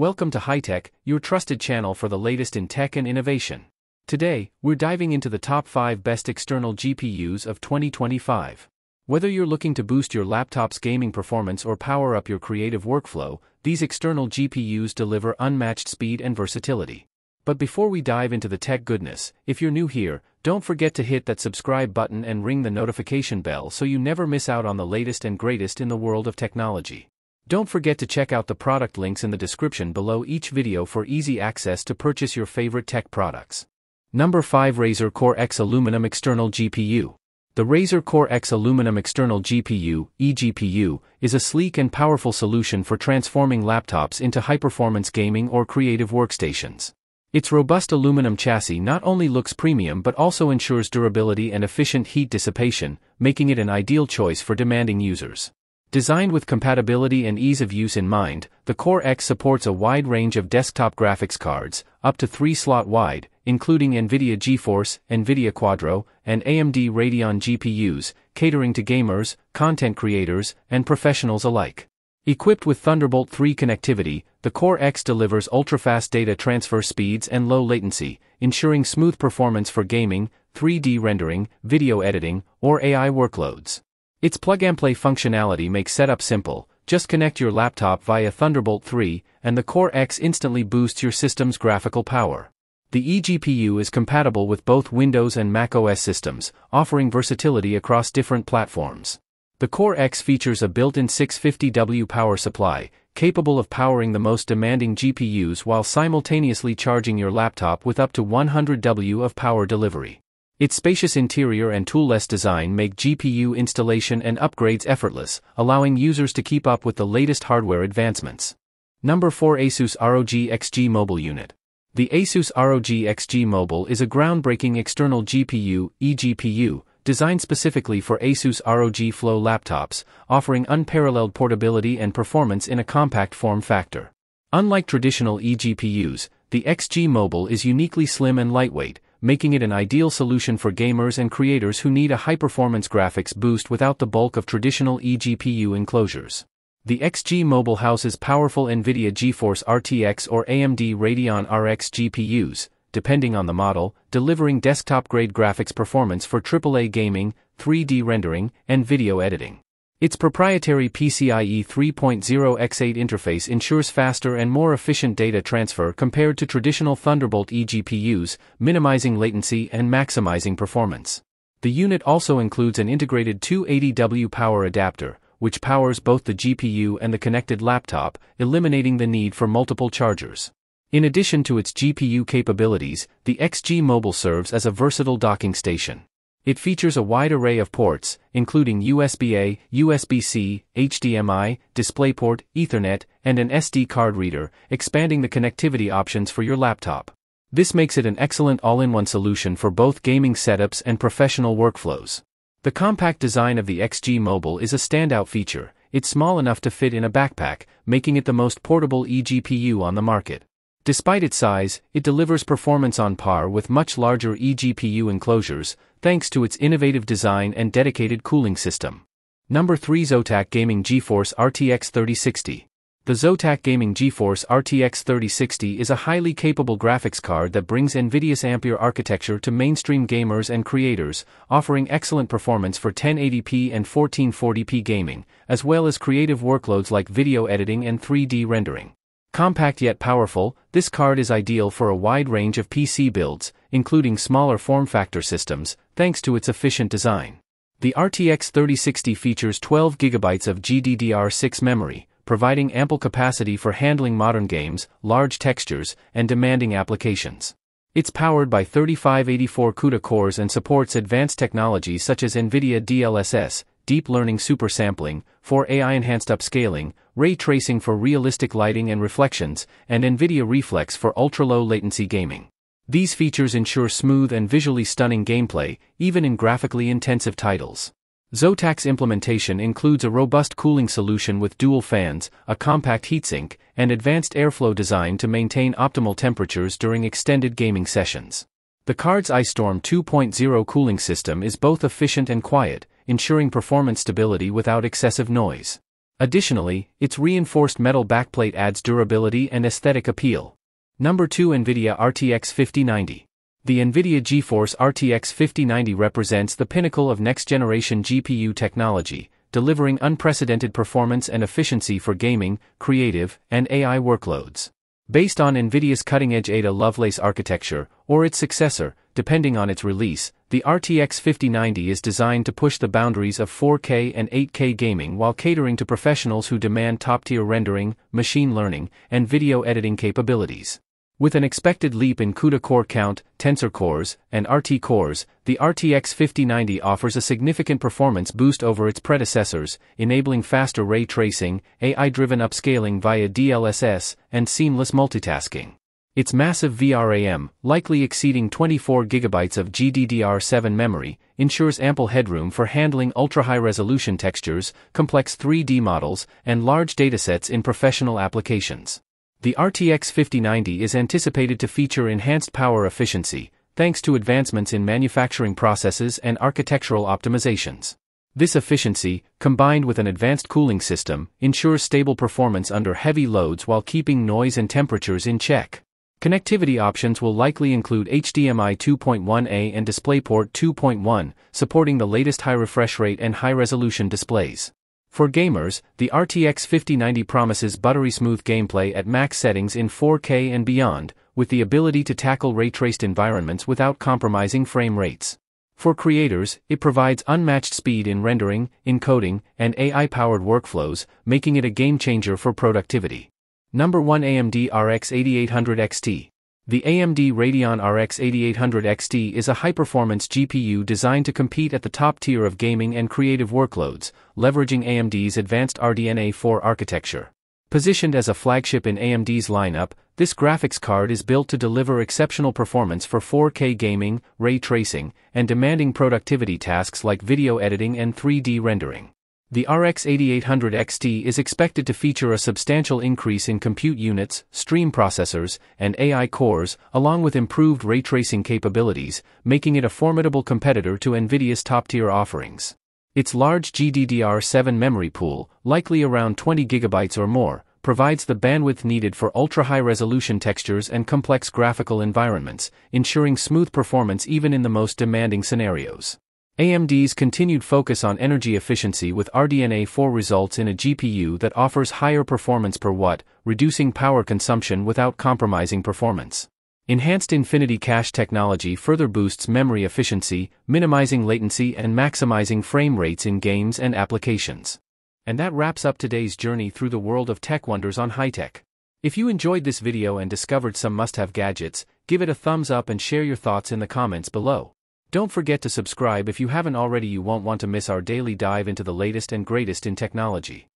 Welcome to HiTEC, your trusted channel for the latest in tech and innovation. Today, we're diving into the top 5 best external GPUs of 2025. Whether you're looking to boost your laptop's gaming performance or power up your creative workflow, these external GPUs deliver unmatched speed and versatility. But before we dive into the tech goodness, if you're new here, don't forget to hit that subscribe button and ring the notification bell so you never miss out on the latest and greatest in the world of technology. Don't forget to check out the product links in the description below each video for easy access to purchase your favorite tech products. Number 5 Razer Core X Aluminum External GPU. The Razer Core X Aluminum External GPU, eGPU, is a sleek and powerful solution for transforming laptops into high-performance gaming or creative workstations. Its robust aluminum chassis not only looks premium but also ensures durability and efficient heat dissipation, making it an ideal choice for demanding users. Designed with compatibility and ease of use in mind, the Core X supports a wide range of desktop graphics cards, up to 3 slot wide, including NVIDIA GeForce, NVIDIA Quadro, and AMD Radeon GPUs, catering to gamers, content creators, and professionals alike. Equipped with Thunderbolt 3 connectivity, the Core X delivers ultra-fast data transfer speeds and low latency, ensuring smooth performance for gaming, 3D rendering, video editing, or AI workloads. Its plug-and-play functionality makes setup simple, just connect your laptop via Thunderbolt 3, and the Core X instantly boosts your system's graphical power. The eGPU is compatible with both Windows and Mac OS systems, offering versatility across different platforms. The Core X features a built-in 650W power supply, capable of powering the most demanding GPUs while simultaneously charging your laptop with up to 100W of power delivery. Its spacious interior and tool-less design make GPU installation and upgrades effortless, allowing users to keep up with the latest hardware advancements. Number 4 Asus ROG XG Mobile Unit. The Asus ROG XG Mobile is a groundbreaking external GPU, eGPU, designed specifically for Asus ROG Flow laptops, offering unparalleled portability and performance in a compact form factor. Unlike traditional eGPUs, the XG Mobile is uniquely slim and lightweight, making it an ideal solution for gamers and creators who need a high-performance graphics boost without the bulk of traditional eGPU enclosures. The XG Mobile houses powerful NVIDIA GeForce RTX or AMD Radeon RX GPUs, depending on the model, delivering desktop-grade graphics performance for AAA gaming, 3D rendering, and video editing. Its proprietary PCIe 3.0 X8 interface ensures faster and more efficient data transfer compared to traditional Thunderbolt eGPUs, minimizing latency and maximizing performance. The unit also includes an integrated 280W power adapter, which powers both the GPU and the connected laptop, eliminating the need for multiple chargers. In addition to its GPU capabilities, the XG Mobile serves as a versatile docking station. It features a wide array of ports, including USB-A, USB-C, HDMI, DisplayPort, Ethernet, and an SD card reader, expanding the connectivity options for your laptop. This makes it an excellent all-in-one solution for both gaming setups and professional workflows. The compact design of the XG Mobile is a standout feature. It's small enough to fit in a backpack, making it the most portable eGPU on the market. Despite its size, it delivers performance on par with much larger eGPU enclosures, thanks to its innovative design and dedicated cooling system. Number 3 Zotac Gaming GeForce RTX 3060. The Zotac Gaming GeForce RTX 3060 is a highly capable graphics card that brings NVIDIA's Ampere architecture to mainstream gamers and creators, offering excellent performance for 1080p and 1440p gaming, as well as creative workloads like video editing and 3D rendering. Compact yet powerful, this card is ideal for a wide range of PC builds, including smaller form factor systems, thanks to its efficient design. The RTX 3060 features 12 GB of GDDR6 memory, providing ample capacity for handling modern games, large textures, and demanding applications. It's powered by 3584 CUDA cores and supports advanced technologies such as NVIDIA DLSS, deep learning supersampling, for AI enhanced upscaling, ray tracing for realistic lighting and reflections, and NVIDIA Reflex for ultra low latency gaming. These features ensure smooth and visually stunning gameplay, even in graphically intensive titles. Zotac's implementation includes a robust cooling solution with dual fans, a compact heatsink, and advanced airflow design to maintain optimal temperatures during extended gaming sessions. The card's Ice Storm 2.0 cooling system is both efficient and quiet, ensuring performance stability without excessive noise. Additionally, its reinforced metal backplate adds durability and aesthetic appeal. Number 2 NVIDIA RTX 5090. The NVIDIA GeForce RTX 5090 represents the pinnacle of next generation GPU technology, delivering unprecedented performance and efficiency for gaming, creative, and AI workloads. Based on NVIDIA's cutting edge Ada Lovelace architecture, or its successor, depending on its release, the RTX 5090 is designed to push the boundaries of 4K and 8K gaming while catering to professionals who demand top tier rendering, machine learning, and video editing capabilities. With an expected leap in CUDA core count, tensor cores, and RT cores, the RTX 5090 offers a significant performance boost over its predecessors, enabling faster ray tracing, AI-driven upscaling via DLSS, and seamless multitasking. Its massive VRAM, likely exceeding 24 GB of GDDR7 memory, ensures ample headroom for handling ultra-high resolution textures, complex 3D models, and large datasets in professional applications. The RTX 5090 is anticipated to feature enhanced power efficiency, thanks to advancements in manufacturing processes and architectural optimizations. This efficiency, combined with an advanced cooling system, ensures stable performance under heavy loads while keeping noise and temperatures in check. Connectivity options will likely include HDMI 2.1a and DisplayPort 2.1, supporting the latest high refresh rate and high resolution displays. For gamers, the RTX 5090 promises buttery smooth gameplay at max settings in 4K and beyond, with the ability to tackle ray traced environments without compromising frame rates. For creators, it provides unmatched speed in rendering, encoding, and AI powered workflows, making it a game changer for productivity. Number 1 AMD RX 8800 XT. The AMD Radeon RX 8800 XT is a high-performance GPU designed to compete at the top tier of gaming and creative workloads, leveraging AMD's advanced RDNA 4 architecture. Positioned as a flagship in AMD's lineup, this graphics card is built to deliver exceptional performance for 4K gaming, ray tracing, and demanding productivity tasks like video editing and 3D rendering. The RX 8800 XT is expected to feature a substantial increase in compute units, stream processors, and AI cores, along with improved ray tracing capabilities, making it a formidable competitor to NVIDIA's top tier offerings. Its large GDDR7 memory pool, likely around 20 GB or more, provides the bandwidth needed for ultra high resolution textures and complex graphical environments, ensuring smooth performance even in the most demanding scenarios. AMD's continued focus on energy efficiency with RDNA 4 results in a GPU that offers higher performance per watt, reducing power consumption without compromising performance. Enhanced Infinity Cache technology further boosts memory efficiency, minimizing latency and maximizing frame rates in games and applications. And that wraps up today's journey through the world of tech wonders on HiTEC. If you enjoyed this video and discovered some must-have gadgets, give it a thumbs up and share your thoughts in the comments below. Don't forget to subscribe if you haven't already you won't want to miss our daily dive into the latest and greatest in technology.